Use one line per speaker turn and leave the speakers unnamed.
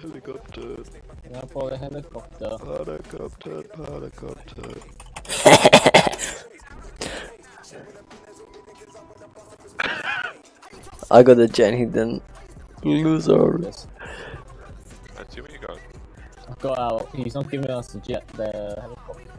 Helicopter!
Jag for the helicopter.
Helicopter, helicopter. I got a Jenny then. Loser.
Yes.
That's where you got.
I got out. He's not giving us the jet, the helicopter.